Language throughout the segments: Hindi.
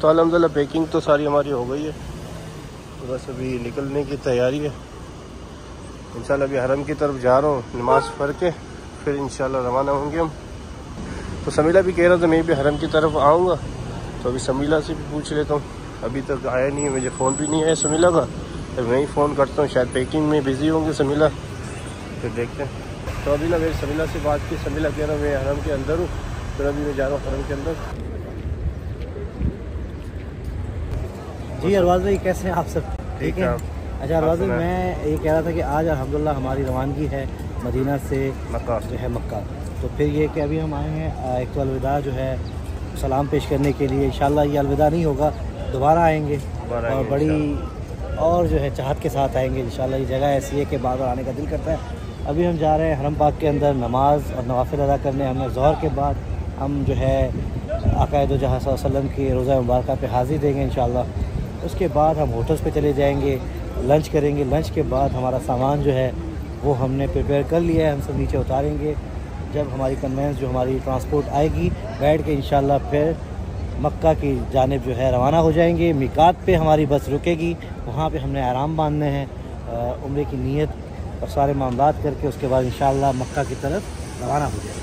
तो अलहमदिल्ला पैकिंग तो सारी हमारी हो गई है। तो बस अभी निकलने की तैयारी है। इंशाल्लाह अभी हरम की तरफ़ जा रहा हूँ, नमाज़ पढ़ के, फिर इंशाल्लाह रवाना होंगे हम। तो समीला भी कह रहा था, मैं भी हरम की तरफ़ आऊँगा। तो अभी समीला से भी पूछ लेता हूँ। अभी तक आया नहीं है, मुझे फ़ोन भी नहीं आया समीला का। तो मैं ही फ़ोन करता हूँ, शायद पैकिंग में बिज़ी होंगे समीला। फिर देखते हैं। तो अभी ना मेरी समीला से बात की समीला कह रहा हूँ मैं हरम के अंदर हूँ फिर अभी मैं जा रहा हूँ हरम के अंदर। जी अरवाज भाई कैसे हैं आप सब? ठीक है। अच्छा अरवाज भाई मैं ये कह रहा था कि आज अलहमदिल्ला हमारी रवानगी है मदीना से मक्का। जो है मक्का। तो फिर ये कि अभी हम आए हैं एक तो अलविदा जो है सलाम पेश करने के लिए। इंशाल्लाह ये अलविदा नहीं होगा दोबारा आएँगे और बड़ी और जो है चाहत के साथ आएँगे इंशाल्लाह ये जगह ऐसी है कि बार बार आने का दिल करता है। अभी हम जा रहे हैं हरम पाक के अंदर नमाज़ और नवाफिल अदा करने। हमें जहर के बाद हम जो है अकायद जहाँ वसल्लम की रोज़ा मुबारक पे हाजिर देंगे इंशाल्लाह। उसके बाद हम होटल्स पे चले जाएँगे, लंच करेंगे। लंच के बाद हमारा सामान जो है वो हमने प्रिपेयर कर लिया है। हम सब नीचे उतारेंगे। जब हमारी कन्वेंस जो हमारी ट्रांसपोर्ट आएगी, बैठ के इंशाल्लाह फिर मक्का की जानब जो है रवाना हो जाएँगे। मिकात पे हमारी बस रुकेगी। वहाँ पे हमने आराम बांधने हैं। उम्र की नीयत और सारे मामला करके उसके बाद इंशाल्लाह मक्का की तरफ़ रवाना हो जाएँगे।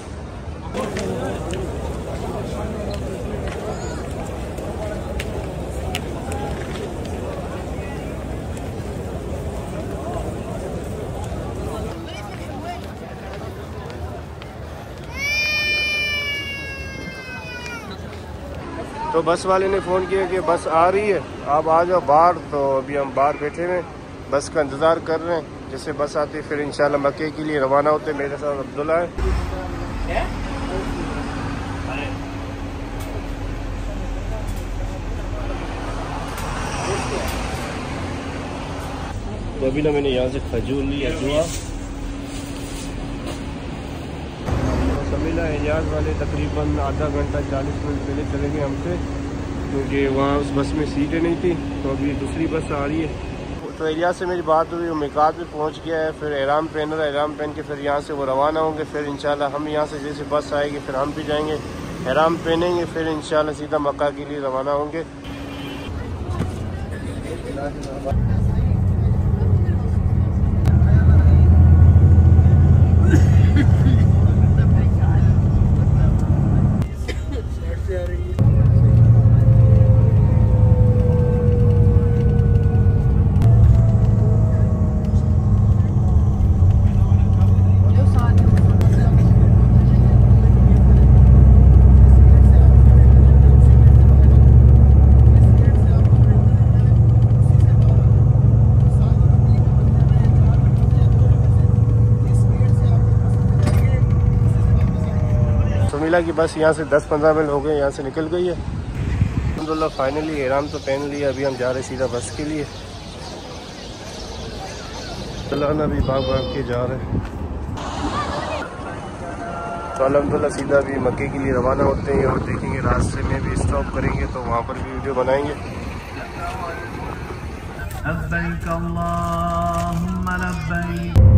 तो बस वाले ने फ़ोन किया कि बस आ रही है, आप आ जाओ बाहर तो अभी हम बाहर बैठे हैं, बस का इंतज़ार कर रहे हैं। जैसे बस आती है फिर इंशाल्लाह मक्के के लिए रवाना होते मेरे साथ अब्दुल्ला है। तो अभी ना मैंने यहाँ से खजूर ली अजवा। समीला एजाज वाले तकरीबन आधा घंटा चालीस मिनट पहले चले गए हमसे क्योंकि वहाँ उस बस में सीटें नहीं थी तो अभी दूसरी बस आ रही है। तो एरिया से मेरी बात हुई मिकात भी पहुँच गया है, फिर एहराम पहन रहा है एहराम पहन के फिर यहाँ से वो रवाना होंगे, फिर इंशाल्लाह हम यहाँ से जैसे बस आएगी, फिर हम भी जाएँगे, एहराम पहनेंगे फिर इंशाल्लाह सीधा मक्का के लिए रवाना होंगे। मिला कि बस यहाँ से दस पंद्रह मिनट हो गए, यहाँ से निकल गई है। अलहमदिल्ला फाइनली आराम तो पहन लिया, अभी हम जा रहे सीधा बस के लिए। चलाना अभी भाग भाग के जा रहे हैं। तो अलहमदिल्ला सीधा अभी मक्के के लिए रवाना होते हैं और देखेंगे रास्ते में भी स्टॉप करेंगे तो वहाँ पर भी वीडियो बनाएँगे। लब्बैक अल्लाहुम्मा लब्बैक।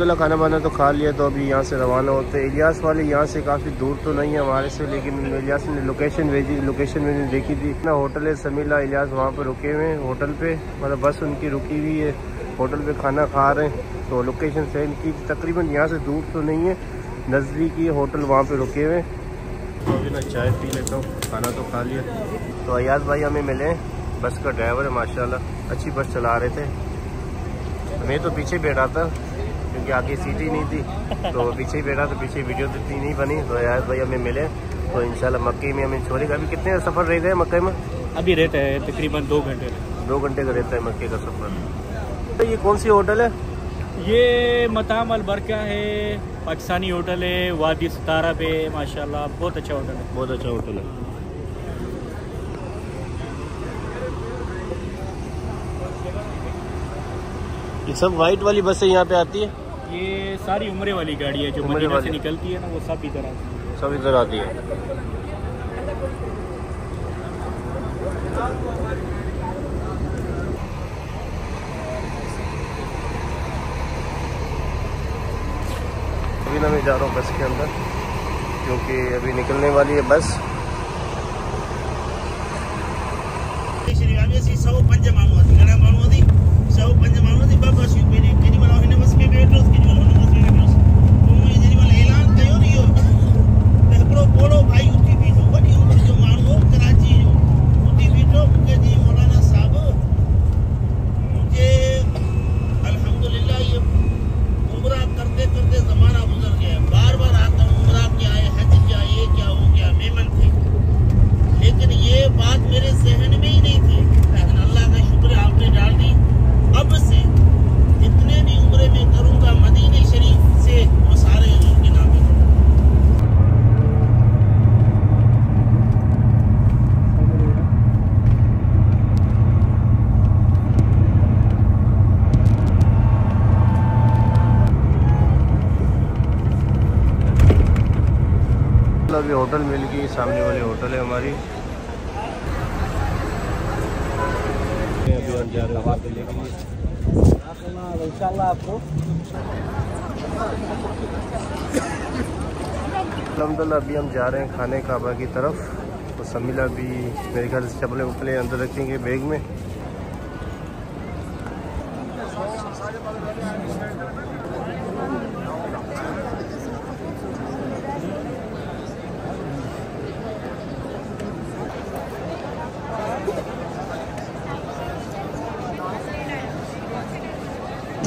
अलहमदिल्ला खाना वाना तो खा लिया तो अभी यहाँ से रवाना होते हैं। इलियास वाले यहाँ से काफ़ी दूर तो नहीं है हमारे से लेकिन इलियास ने लोकेशन भेजी लोकेशन मैंने देखी थी। इतना होटल है समीला इलियास वहाँ पर रुके हुए हैं होटल पे। मतलब बस उनकी रुकी हुई है होटल पे खाना खा रहे हैं। तो लोकेशन सेंड की तकरीबन यहाँ से दूर तो नहीं है नज़दीकी है होटल वहाँ पर रुके हुए हैं। तो अभी ना चाय पी लेता हूँ खाना तो खा लिया। तो अयाज भाई हमें मिले। बस का ड्राइवर है माशाल्लाह अच्छी बस चला रहे थे। मैं तो पीछे बैठा था। क्योंकि आगे सीट ही नहीं थी। तो पीछे ही बैठा तो पीछे वीडियो तो इतनी नहीं बनी। तो अयाज भाई हमें मिले। तो इंशाल्लाह मक्के में हमें छोड़ेगा। अभी कितने सफ़र रहता है मक्के में? अभी रहता है तकरीबन दो घंटे। दो घंटे का रहता है मक्के का सफ़र। तो ये कौन सी होटल है? ये मताम अलबरका है पाकिस्तानी होटल है वादी सतारा पे माशाल्लाह बहुत अच्छा होटल है। बहुत अच्छा होटल है। ये सब वाइट वाली बसें यहाँ पे आती है? ये सारी उम्र वाली गाड़ी है जो उम्रे मदीना से निकलती है ना वो सब इधर आती है। सब इधर आती है। अभी ना मैं जा रहा हूँ बस के अंदर क्योंकि अभी निकलने वाली है बस। सौ पंज माण्हू हुआ घणा माण्हू सौ पंज माण्हू ॿ बसियूं पहिरीं केॾी महिल हुन बस में वेठोसि पोइ मूं जेॾी महिल ऐलान कयो न इहो त हिकिड़ो ॿोड़ो भाई उथी बीठो वॾी उमिरि जो माण्हू हो कराची जो उथी बीठो मूंखे चई मौलाना साहब मुझे अल्हम्दुलिल्लाह ये उम्रा करते करते ज़माना गुजर गया है बार बार आता हूँ उम्रा क्या है हज क्या ये क्या वो क्या मेमन थे लेकिन ये बात मेरे जहन में ही नहीं थी लेकिन अल्लाह का शुक्र है आपने डाल दी अब से जितने भी उम्रे में करूँगा मदीने शरीफ से वो सारे हजूर के नाम पे अभी होटल मिल गई, सामने वाली होटल है हमारी। अभी अभी हम जा रहे हैं खाने काबा की तरफ़। तो समीला भी मेरे ख्याल से चपले उपले अंदर रखेंगे बैग में।